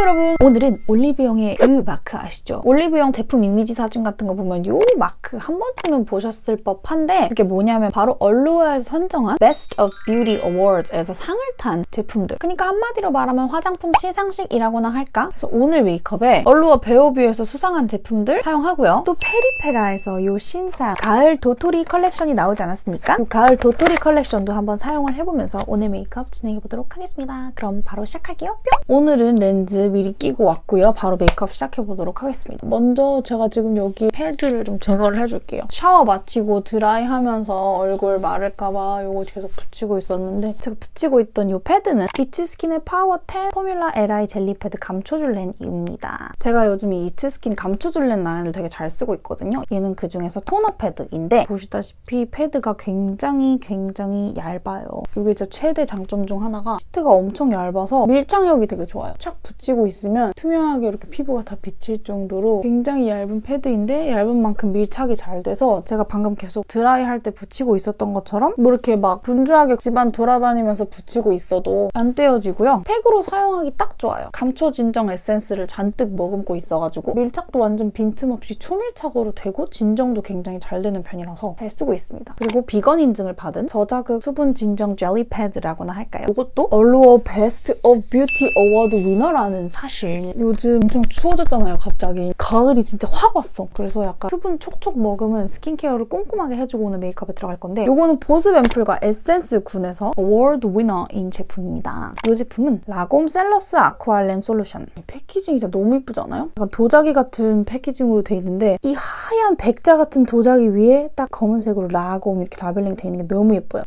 여러분 오늘은 올리브영의 그 마크 아시죠? 올리브영 제품 이미지 사진 같은 거 보면 요 마크 한 번쯤은 보셨을 법한데 그게 뭐냐면 바로 얼루어에서 선정한 Best of Beauty Awards에서 상을 탄 제품들 그러니까 한마디로 말하면 화장품 시상식이라고나 할까? 그래서 오늘 메이크업에 얼루어 베오뷰에서 수상한 제품들 사용하고요 또 페리페라에서 요 신상 가을 도토리 컬렉션이 나오지 않았습니까? 요 가을 도토리 컬렉션도 한번 사용을 해보면서 오늘 메이크업 진행해보도록 하겠습니다 그럼 바로 시작할게요 뿅! 오늘은 렌즈 미리 끼고 왔고요. 바로 메이크업 시작해보도록 하겠습니다. 먼저 제가 지금 여기 패드를 좀 제거를 해줄게요. 샤워 마치고 드라이하면서 얼굴 마를까봐 이거 계속 붙이고 있었는데 제가 붙이고 있던 이 패드는 잇츠스킨의 파워 10 포뮬라 LI 젤리 패드 감초줄렌입니다. 제가 요즘 이 잇츠스킨 감초줄렌 라인을 되게 잘 쓰고 있거든요. 얘는 그중에서 토너 패드인데 보시다시피 패드가 굉장히 굉장히 얇아요. 이게 진짜 최대 장점 중 하나가 시트가 엄청 얇아서 밀착력이 되게 좋아요. 착 붙이고 있으면 투명하게 이렇게 피부가 다 비칠 정도로 굉장히 얇은 패드인데 얇은 만큼 밀착이 잘 돼서 제가 방금 계속 드라이 할 때 붙이고 있었던 것처럼 뭐 이렇게 막 분주하게 집안 돌아다니면서 붙이고 있어도 안 떼어지고요. 팩으로 사용하기 딱 좋아요. 감초 진정 에센스를 잔뜩 머금고 있어가지고 밀착도 완전 빈틈없이 초밀착으로 되고 진정도 굉장히 잘 되는 편이라서 잘 쓰고 있습니다. 그리고 비건 인증을 받은 저자극 수분 진정 젤리 패드라고나 할까요? 이것도 얼루어 Best of Beauty Award winner라는 사실 요즘 엄청 추워졌잖아요 갑자기 가을이 진짜 확 왔어 그래서 약간 수분 촉촉 머금은 스킨케어를 꼼꼼하게 해주고 오늘 메이크업에 들어갈 건데 이거는 보습 앰플과 에센스 군에서 어워드 위너인 제품입니다. 이 제품은 라곰 셀러스 아쿠아렌 솔루션. packaging이 진짜 너무 이쁘잖아요? 약간 도자기 같은 packaging으로 돼 있는데 이 하얀 백자 같은 도자기 위에 딱 검은색으로 라곰 이렇게 labeling 돼 있는 게 너무 예뻐요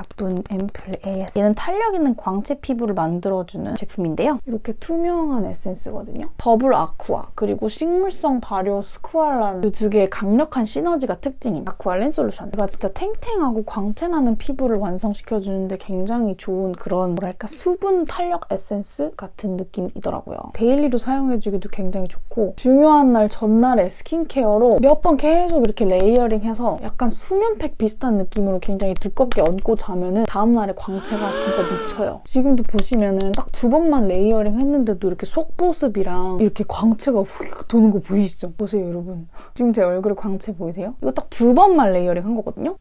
가쁜 앰플 AS 얘는 탄력 있는 광채 피부를 만들어주는 제품인데요. 이렇게 투명한 에센스거든요. double aqua 그리고 식물성 발효 스쿠알란 이 두 개의 강력한 시너지가 특징인 아쿠아렌 솔루션 얘가 진짜 탱탱하고 광채 나는 피부를 완성시켜주는데 굉장히 좋은 그런 뭐랄까 수분 탄력 에센스 같은 느낌이더라고요. daily로 사용해주기도 굉장히 좋고 중요한 날 전날에 스킨케어로 몇 번 계속 이렇게 layering해서 약간 수면팩 비슷한 느낌으로 굉장히 두껍게 얹고 자면은 다음날에 광채가 진짜 미쳐요. 지금도 보시면은 딱 두 번만 layering 했는데도 이렇게 속보습이랑 이렇게 광채가 휙 도는 거 보이시죠? 보세요 여러분. 지금 제 얼굴에 광채 보이세요? 이거 딱 두 번만 layering 한 거거든요?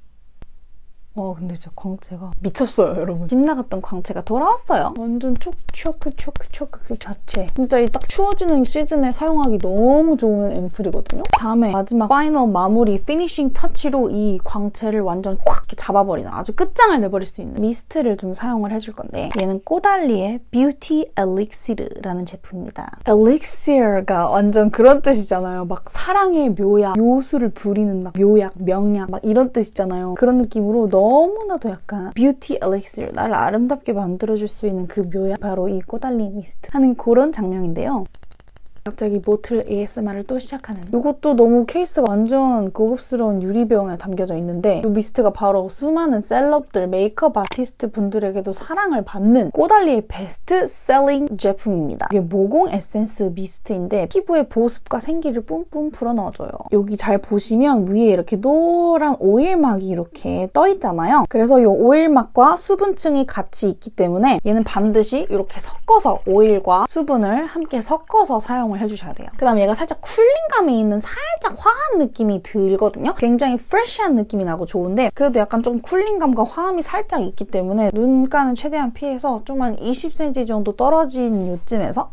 와 근데 진짜 광채가 미쳤어요 여러분. 집 나갔던 광채가 돌아왔어요. 완전 촉촉 촉촉 촉촉 그 자체. 진짜 이 딱 추워지는 시즌에 사용하기 너무 좋은 앰플이거든요. 다음에 마지막 final 마무리 finishing touch로 이 광채를 완전 콱 잡아버리는 아주 끝장을 내버릴 수 있는 미스트를 좀 사용을 해줄 건데 얘는 꼬달리의 뷰티 엘릭시르라는 제품입니다. 엘릭시르가 완전 그런 뜻이잖아요. 막 사랑의 묘약 요술을 부리는 막 묘약 명약 막 이런 뜻이잖아요. 그런 느낌으로 너무 나도 약간 beauty elixir 나를 아름답게 만들어줄 수 있는 그 묘약 바로 이 꼬달리 미스트 하는 그런 장면인데요. 갑자기 bottle ASMR을 또 시작하는 이것도 너무 케이스가 완전 고급스러운 유리병에 담겨져 있는데 이 미스트가 바로 수많은 셀럽들, 메이크업 아티스트 분들에게도 사랑을 받는 꼬달리의 best selling 제품입니다. 이게 모공 에센스 미스트인데 피부에 보습과 생기를 뿜뿜 불어넣어줘요. 여기 잘 보시면 위에 이렇게 노란 오일막이 이렇게 떠 있잖아요. 그래서 이 오일막과 수분층이 같이 있기 때문에 얘는 반드시 이렇게 섞어서 오일과 수분을 함께 섞어서 사용 사용을 해주셔야 돼요. 그 다음에 얘가 살짝 cooling감이 있는 살짝 화한 느낌이 들거든요. 굉장히 fresh한 느낌이 나고 좋은데 그래도 약간 좀 cooling감과 화함이 살짝 있기 때문에 눈가는 최대한 피해서 좀한 20cm 정도 떨어진 요쯤에서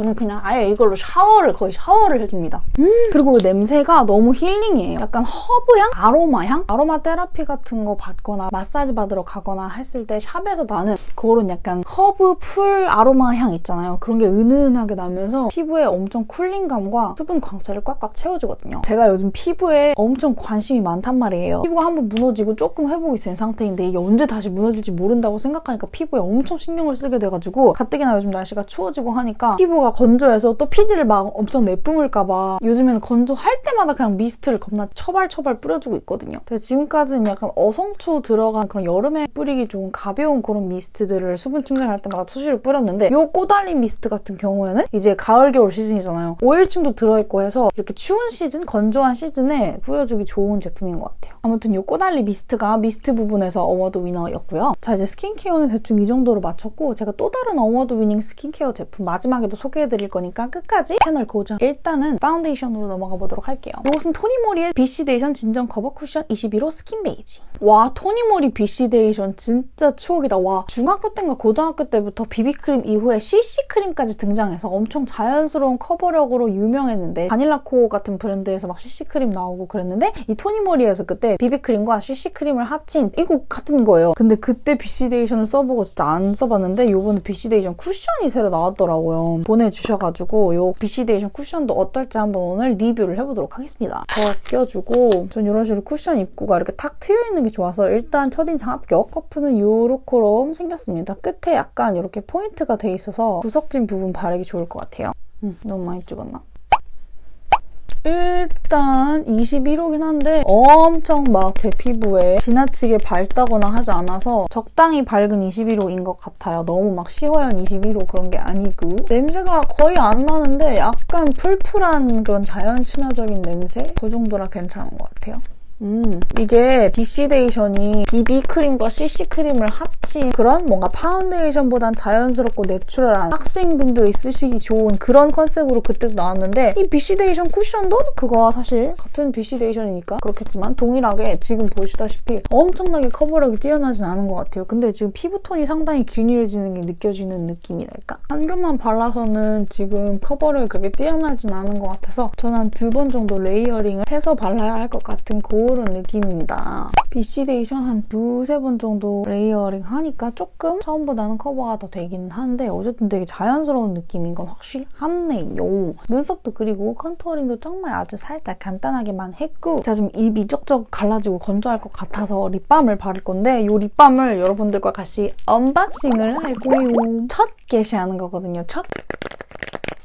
저는 그냥 아예 이걸로 샤워를 거의 샤워를 해줍니다. 음 그리고 그 냄새가 너무 힐링이에요. 약간 허브향? 아로마향? 아로마 테라피 같은 거 받거나 마사지 받으러 가거나 했을 때 샵에서 나는 그런 약간 허브 풀 아로마 향 있잖아요. 그런 게 은은하게 나면서 피부에 엄청 cooling감과 수분 광채를 꽉꽉 채워주거든요. 제가 요즘 피부에 엄청 관심이 많단 말이에요. 피부가 한번 무너지고 조금 회복이 된 상태인데 이게 언제 다시 무너질지 모른다고 생각하니까 피부에 엄청 신경을 쓰게 돼가지고 가뜩이나 요즘 날씨가 추워지고 하니까 피부가 피부가 건조해서 또 피지를 막 엄청 내뿜을까봐 요즘에는 건조할 때마다 그냥 미스트를 겁나 처발처발 뿌려주고 있거든요. 지금까지는 약간 어성초 들어간 그런 여름에 뿌리기 좋은 가벼운 그런 미스트들을 수분 충전할 때마다 수시로 뿌렸는데 이 꼬달리 미스트 같은 경우에는 이제 가을 겨울 시즌이잖아요. 오일층도 들어있고 해서 이렇게 추운 시즌, 건조한 시즌에 뿌려주기 좋은 제품인 것 같아요. 아무튼 이 꼬달리 미스트가 미스트 부분에서 award winner였고요. 자 이제 스킨케어는 대충 이 정도로 마쳤고 제가 또 다른 award winning 스킨케어 제품 마지막에도 소 개해드릴 거니까 끝까지 채널 고정. 일단은 파운데이션으로 넘어가 보도록 할게요. 이것은 토니모리의 비시데이션 진정 커버 쿠션 21호 스킨 베이지. 와 토니모리 비시데이션 진짜 추억이다. 와 중학교 때인가 고등학교 때부터 비비크림 이후에 CC크림까지 등장해서 엄청 자연스러운 커버력으로 유명했는데 바닐라코 같은 브랜드에서 막 CC크림 나오고 그랬는데 이 토니모리에서 그때 비비크림과 CC크림을 합친 이거 같은 거예요. 근데 그때 비시데이션을 써보고 진짜 안 써봤는데 요번에 비시데이션 쿠션이 새로 나왔더라고요. 보내주셔가지고 요 비시데이션 쿠션도 어떨지 한번 오늘 리뷰를 해보도록 하겠습니다. 벗겨주고 전 이런 식으로 쿠션 입구가 이렇게 탁 트여있는 게 좋아서 일단 첫인상 합격. 퍼프는 요렇게럼 생겼습니다. 끝에 약간 이렇게 포인트가 돼 있어서 구석진 부분 바르기 좋을 것 같아요. 음, 너무 많이 찍었나? 일단 21호긴 한데 엄청 막 제 피부에 지나치게 밝다거나 하지 않아서 적당히 밝은 21호인 것 같아요. 너무 막 시허연 21호 그런 게 아니고 냄새가 거의 안 나는데 약간 풀풀한 그런 자연 친화적인 냄새? 그 정도라 괜찮은 것 같아요. 음, 이게 비시데이션이 비비크림과 CC크림을 합친 그런 뭔가 파운데이션보단 자연스럽고 natural한 학생분들이 쓰시기 좋은 그런 컨셉으로 그때도 나왔는데 이 비시데이션 쿠션도 그거와 사실 같은 비시데이션이니까 그렇겠지만 동일하게 지금 보시다시피 엄청나게 커버력이 뛰어나진 않은 것 같아요. 근데 지금 피부톤이 상당히 균일해지는 게 느껴지는 느낌이랄까? 한 겹만 발라서는 지금 커버력이 그렇게 뛰어나진 않은 것 같아서 저는 한 두 번 정도 layering을 해서 발라야 할 것 같은 그 그런 느낌입니다. 비시데이션 한 두세 번 정도 layering 하니까 조금 처음보다는 커버가 더 되긴 하는데 어쨌든 되게 자연스러운 느낌인 건 확실하네요. 눈썹도 그리고 contouring도 정말 아주 살짝 간단하게만 했고 제가 지금 입이 쩍쩍 갈라지고 건조할 것 같아서 립밤을 바를 건데 이 립밤을 여러분들과 같이 unboxing을 할 거예요. 첫 개시하는 거거든요. 첫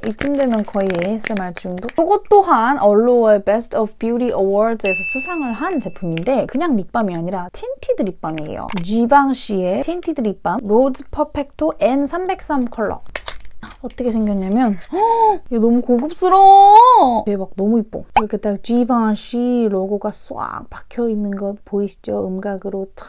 이쯤 되면 거의 ASMR 중독? 이것 또한 얼루어의 Best of Beauty Awards에서 수상을 한 제품인데 그냥 립밤이 아니라 tinted 립밤이에요. 지방시의 tinted 립밤 로즈 퍼펙토 N303 컬러. 어떻게 생겼냐면 허, 이거 너무 고급스러워! 대박 너무 이뻐. 이렇게 딱 지방시 로고가 싹 박혀있는 것 보이시죠? 음각으로 탁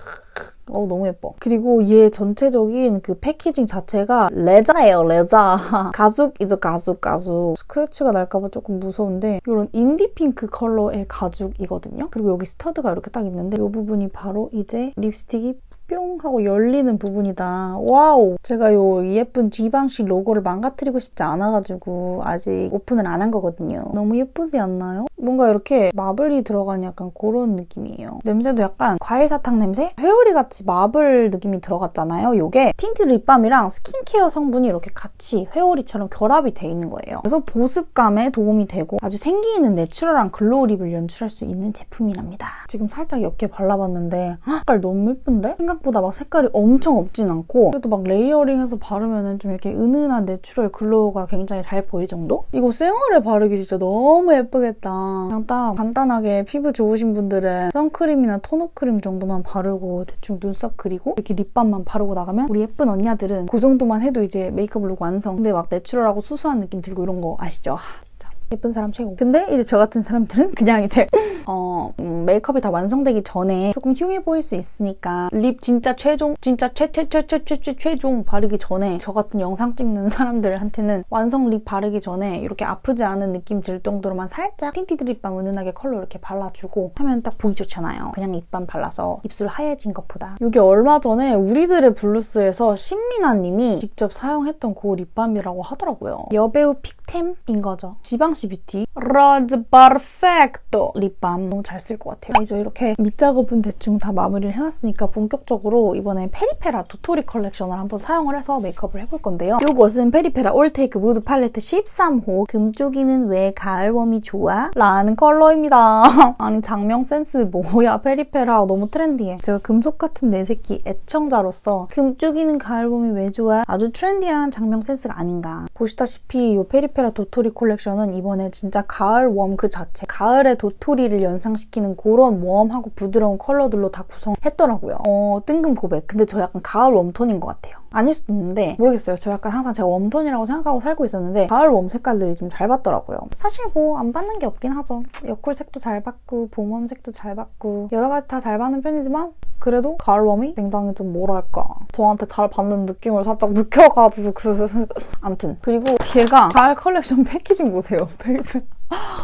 어, 너무 예뻐. 그리고 얘 전체적인 그 패키징 자체가 레자예요, 레자. 가죽이죠, 가죽, 가죽. 스크래치가 날까봐 조금 무서운데 이런 인디 핑크 컬러의 가죽이거든요. 그리고 여기 스터드가 이렇게 딱 있는데 이 부분이 바로 이제 립스틱이 뿅 하고 열리는 부분이다. Wow! 제가 요 예쁜 지방시 로고를 망가뜨리고 싶지 않아가지고 아직 오픈을 안 한 거거든요. 너무 예쁘지 않나요? 뭔가 이렇게 marble이 들어간 약간 그런 느낌이에요. 냄새도 약간 과일 사탕 냄새? 회오리 같이 marble 느낌이 들어갔잖아요. 요게 틴트 립밤이랑 스킨케어 성분이 이렇게 같이 회오리처럼 결합이 돼 있는 거예요. 그래서 보습감에 도움이 되고 아주 생기 있는 natural한 glow 립을 연출할 수 있는 제품이랍니다. 지금 살짝 옅게 발라봤는데 색깔 너무 예쁜데? 생각보다 막 색깔이 엄청 없진 않고 그래도 막 layering해서 바르면 좀 이렇게 은은한 natural glow가 굉장히 잘 보일 정도? 이거 생얼에 바르기 진짜 너무 예쁘겠다. 그냥 딱 간단하게 피부 좋으신 분들은 선크림이나 톤업 크림 정도만 바르고 대충 눈썹 그리고 이렇게 립밤만 바르고 나가면 우리 예쁜 언니들은 그 정도만 해도 이제 메이크업 룩 완성. 근데 막 내추럴하고 수수한 느낌 들고 이런 거 아시죠? 예쁜 사람 최고. 근데 이제 저 같은 사람들은 그냥 이제 어 음, 메이크업이 다 완성되기 전에 조금 흉해 보일 수 있으니까 립 진짜 최종 진짜 최최최최최최 최종 바르기 전에 저 같은 영상 찍는 사람들한테는 완성 립 바르기 전에 이렇게 아프지 않은 느낌 들 정도로만 살짝 tinted 립밤 은은하게 컬러 이렇게 발라주고 하면 딱 보기 좋잖아요. 그냥 립밤 발라서 입술 하얘진 것보다. 이게 얼마 전에 우리들의 블루스에서 신민아님이 직접 사용했던 그 립밤이라고 하더라고요. 여배우 pick템인 거죠. 지방 지방시 뷰티 Rose Perfecto 립밤 너무 잘 쓸 것 같아요. 이제 이렇게 밑작업은 대충 다 마무리를 해놨으니까 본격적으로 이번에 페리페라 도토리 컬렉션을 한번 사용을 해서 메이크업을 해볼 건데요. 이것은 페리페라 올테이크 무드 팔레트 13호 금쪽이는 왜 가을웜이 좋아? 라는 컬러입니다. 아니 작명 센스 뭐야 페리페라 너무 트렌디해. 제가 금쪽 같은 내 새끼 애청자로서 금쪽이는 가을웜이 왜 좋아? 아주 트렌디한 작명 센스가 아닌가. 보시다시피 이 페리페라 도토리 콜렉션은 이번 에 진짜 가을 웜 그 자체 가을의 도토리를 연상시키는 그런 warm하고 부드러운 컬러들로 다 구성했더라고요. 어 뜬금 고백. 근데 저 약간 가을 웜톤인 것 같아요. 아닐 수도 있는데 모르겠어요. 저 약간 항상 제가 웜톤이라고 생각하고 살고 있었는데 가을 웜 색깔들이 좀 잘 받더라고요. 사실 뭐 안 받는 게 없긴 하죠. 여쿨 색도 잘 받고 봄웜 색도 잘 받고 여러 가지 다 잘 받는 편이지만 그래도 가을 웜이 굉장히 좀 뭐랄까 저한테 잘 받는 느낌을 살짝 느껴가지고 그 암튼 그리고 얘가 가을 컬렉션 패키징 보세요. 페리페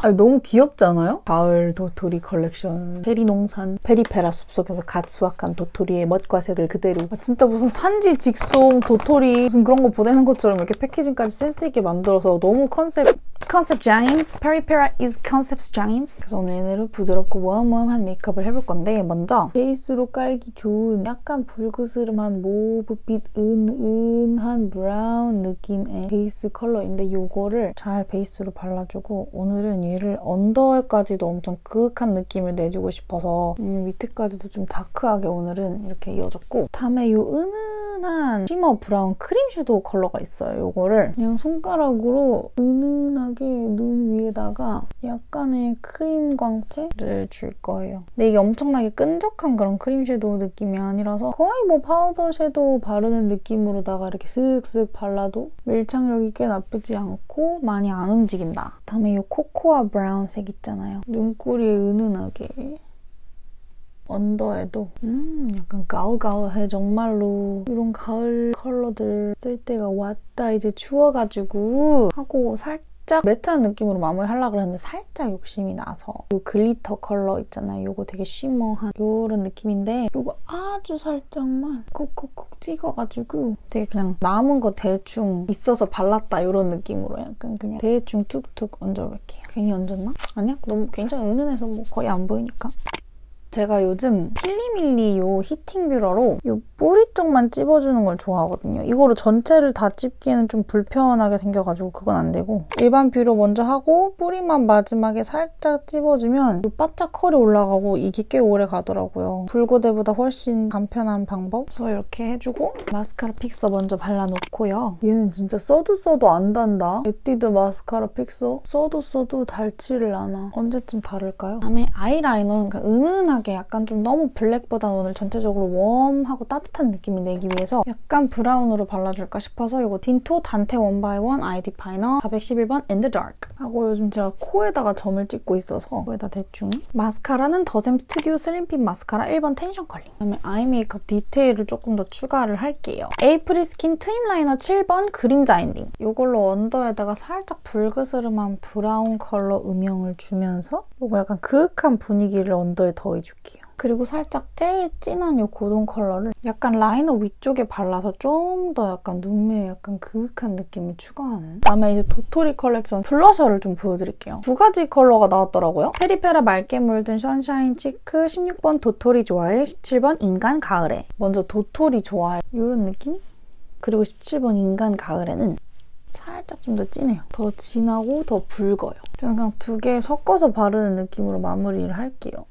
아니, 너무 귀엽지 않아요? 가을 도토리 컬렉션 페리농산 페리페라 숲속에서 갓 수확한 도토리의 멋과 색을 그대로 아, 진짜 무슨 산지 직송 도토리 무슨 그런 거 보내는 것처럼 이렇게 패키징까지 센스 있게 만들어서 너무 컨셉 컨셉 장인스 페리페라 is concept 장인스 그래서 오늘 얘네를 부드럽고 모브모브한 메이크업을 해볼 건데 먼저 베이스로 깔기 좋은 약간 불그스름한 모브빛 은은한 브라운 느낌의 베이스 컬러인데 이거를 잘 베이스로 발라주고 오늘은 얘를 언더에까지도 엄청 그윽한 느낌을 내주고 싶어서 밑에까지도 좀 dark하게 오늘은 이렇게 이어줬고 다음에 이 은은한 shimmer 브라운 크림 섀도우 컬러가 있어요. 이거를 그냥 손가락으로 은은하게 눈 위에다가 약간의 크림 광채를 줄 거예요. 근데 이게 엄청나게 끈적한 그런 크림 섀도우 느낌이 아니라서 거의 뭐 파우더 섀도우 바르는 느낌으로다가 이렇게 쓱쓱 발라도 밀착력이 꽤 나쁘지 않고 많이 안 움직인다. 다음에 이 코코아 브라운 색 있잖아요. 눈꼬리에 은은하게 언더에도 음 약간 가을가을해 정말로 이런 가을 컬러들 쓸 때가 왔다 이제 추워가지고 하고 살짝 살짝 매트한 느낌으로 마무리하려고 했는데 살짝 욕심이 나서 이 글리터 컬러 있잖아요. 이거 되게 shimmer한 이런 느낌인데 이거 아주 살짝만 콕콕콕 찍어가지고 되게 그냥 남은 거 대충 있어서 발랐다 이런 느낌으로 약간 그냥 대충 툭툭 얹어볼게요. 괜히 얹었나? 아니야? 너무 굉장히 은은해서 뭐 거의 안 보이니까. 제가 요즘 필리밀리 요 히팅 뷰러로 요 뿌리 쪽만 찝어주는 걸 좋아하거든요. 이거로 전체를 다 찝기에는 좀 불편하게 생겨가지고 그건 안 되고 일반 뷰러 먼저 하고 뿌리만 마지막에 살짝 찝어주면 요 바짝 컬이 올라가고 이게 꽤 오래 가더라고요. 불고데보다 훨씬 간편한 방법. 그래서 이렇게 해주고 마스카라 픽서 먼저 발라놓고요. 얘는 진짜 써도 써도 안 단다. 에뛰드 마스카라 픽서 써도 써도 닳지를 않아. 언제쯤 닳을까요? 다음에 아이라이너는 그러니까 은은하게 시원하게 약간 좀 너무 블랙보다 오늘 전체적으로 warm하고 따뜻한 느낌을 내기 위해서 약간 브라운으로 발라줄까 싶어서 이거 딘토 단테 원바이원 아이 디파이너 411번 In the Dark 하고 요즘 제가 코에다가 점을 찍고 있어서 코에다 대충 마스카라는 더샘 스튜디오 슬림핏 마스카라 1번 텐션 컬링 그다음에 아이 메이크업 디테일을 조금 더 추가를 할게요. 에이프릴 스킨 트임 라이너 7번 그림자 엔딩 이걸로 언더에다가 살짝 불그스름한 브라운 컬러 음영을 주면서 이거 약간 그윽한 분위기를 언더에 더해줄게요. 해줄게요. 그리고 살짝 제일 진한 이 고동 컬러를 약간 라이너 위쪽에 발라서 좀 더 약간 눈매에 약간 그윽한 느낌을 추가하는 다음에 이제 도토리 컬렉션 블러셔를 좀 보여드릴게요. 두 가지 컬러가 나왔더라고요. 페리페라 맑게 물든 션샤인 치크 16번 도토리 좋아해 17번 인간 가을에 먼저 도토리 좋아해 이런 느낌? 그리고 17번 인간 가을에는 살짝 좀 더 진해요. 더 진하고 더 붉어요. 저는 그냥 두 개 섞어서 바르는 느낌으로 마무리를 할게요.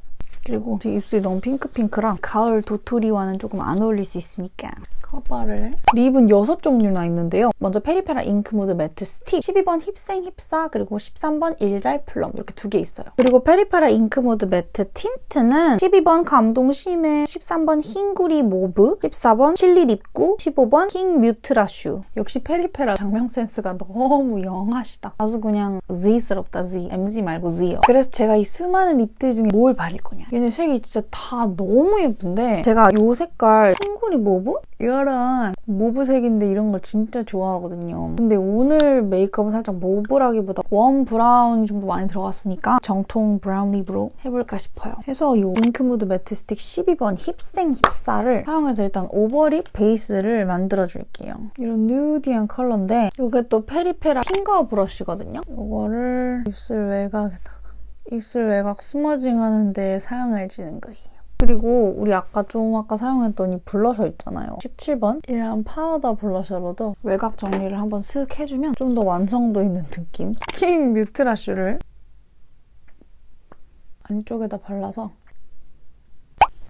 그리고 입술이 너무 핑크핑크랑 가을 도토리와는 조금 안 어울릴 수 있으니까 커버를 립은 6종류나 있는데요. 먼저 페리페라 잉크 무드 매트 스틱 12번 힙생 힙사 그리고 13번 일잘 플럼 이렇게 두 개 있어요. 그리고 페리페라 잉크 무드 매트 틴트는 12번 감동 심해 13번 흰구리 모브 14번 칠리 립구 15번 킹 뮤트라슈 역시 페리페라 작명 센스가 너무 young하시다. 아주 그냥 Z스럽다 Z MZ 말고 Z요. 그래서 제가 이 수많은 립들 중에 뭘 바를 거냐 얘네 색이 진짜 다 너무 예쁜데 제가 이 색깔 흰구리 mauve? 이 이런 mauve색인데 이런 걸 진짜 좋아하거든요. 근데 오늘 메이크업은 살짝 mauve라기보다 warm brown이 좀 더 많이 들어갔으니까 정통 brown lip으로 해볼까 싶어요. 해서 이 잉크무드 매트 스틱 12번 힙생힙사를 사용해서 일단 overlip base를 만들어줄게요. 이런 nudy한 컬러인데 이게 또 페리페라 finger brush거든요. 이거를 입술 외곽에다가 입술 외곽 smudging 하는데 사용해주는 거예요. 그리고 우리 아까 좀 아까 사용했던 이 블러셔 있잖아요. 17번 이런 powder blusher로도 외곽 정리를 한번 슥 해주면 좀 더 완성도 있는 느낌. 킹 뮤트라슈를 안쪽에다 발라서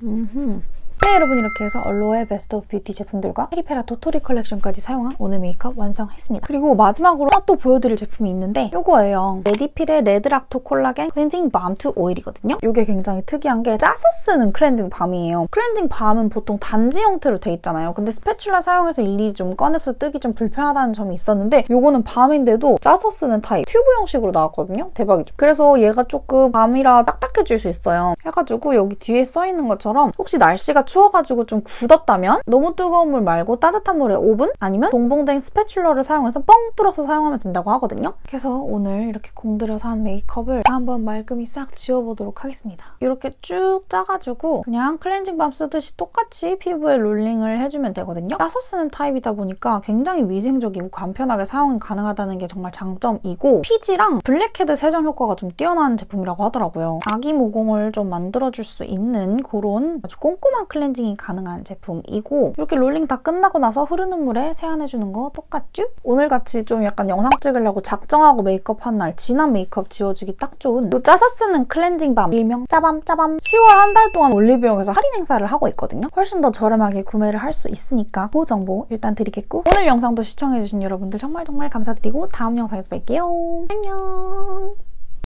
음흠. 네 여러분 이렇게 해서 얼루어 best of beauty 제품들과 페리페라 도토리 컬렉션까지 사용한 오늘 메이크업 완성했습니다. 그리고 마지막으로 또 보여드릴 제품이 있는데 이거예요. 레디필의 레드락토 콜라겐 cleansing balm to oil이거든요. 이게 굉장히 특이한 게 짜서 쓰는 cleansing balm이에요. cleansing balm은 보통 단지 형태로 돼 있잖아요. 근데 spatula 사용해서 일일이 좀 꺼내서 뜨기 좀 불편하다는 점이 있었는데 이거는 balm인데도 짜서 쓰는 타입 튜브 형식으로 나왔거든요. 대박이죠. 그래서 얘가 조금 balm이라 딱딱해질 수 있어요. 해가지고 여기 뒤에 써있는 것처럼 혹시 날씨가 추워가지고 좀 굳었다면 너무 뜨거운 물 말고 따뜻한 물에 5분 아니면 동봉된 spatula를 사용해서 뻥 뚫어서 사용하면 된다고 하거든요. 그래서 오늘 이렇게 공들여서 한 메이크업을 한번 말끔히 싹 지워보도록 하겠습니다. 이렇게 쭉 짜가지고 그냥 cleansing balm 쓰듯이 똑같이 피부에 롤링을 해주면 되거든요. 짜서 쓰는 타입이다 보니까 굉장히 위생적이고 간편하게 사용이 가능하다는 게 정말 장점이고 피지랑 블랙헤드 세정 효과가 좀 뛰어난 제품이라고 하더라고요. 아기 모공을 좀 만들어줄 수 있는 그런 아주 꼼꼼한 cleansing이 가능한 제품이고 이렇게 롤링 다 끝나고 나서 흐르는 물에 세안해주는 거 똑같죠? 오늘같이 좀 약간 영상 찍으려고 작정하고 메이크업한 날 진한 메이크업 지워주기 딱 좋은 이 짜서 쓰는 클렌징 밤 일명 짜밤 짜밤 10월 한 달 동안 올리브영에서 할인 행사를 하고 있거든요. 훨씬 더 저렴하게 구매를 할 수 있으니까 그 정보 일단 드리겠고 오늘 영상도 시청해주신 여러분들 정말 정말 감사드리고 다음 영상에서 뵐게요. 안녕